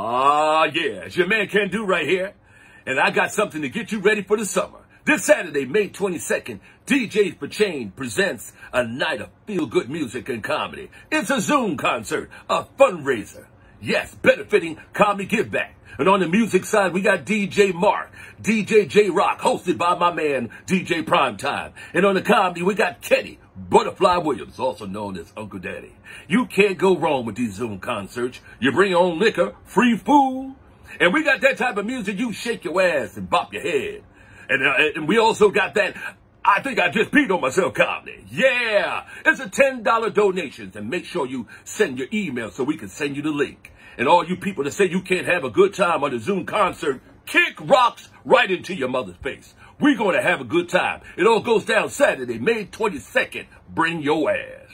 Ah, yeah, it's your man Can Do right here. And I got something to get you ready for the summer. This Saturday, May 22nd, DJ for Change presents a night of feel-good music and comedy. It's a Zoom concert, a fundraiser. Yes, benefiting Comedy Give Back. And on the music side, we got DJ Mark, DJ Jay Rock, hosted by my man DJ Primetime. And on the comedy, we got Kenny, Butterfly Williams, also known as Uncle Daddy. You can't go wrong with these Zoom concerts. You bring your own liquor, free food, and we got that type of music you shake your ass and bop your head. And, uh, and we also got that I think I just peed on myself comedy. Yeah, it's a $10 donations and make sure you send your email so we can send you the link. And all you people that say you can't have a good time on the Zoom concert, kick rocks right into your mother's face. We're going to have a good time. It all goes down Saturday, May 22nd. Bring your ass.